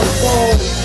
the twilight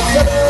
Yeah.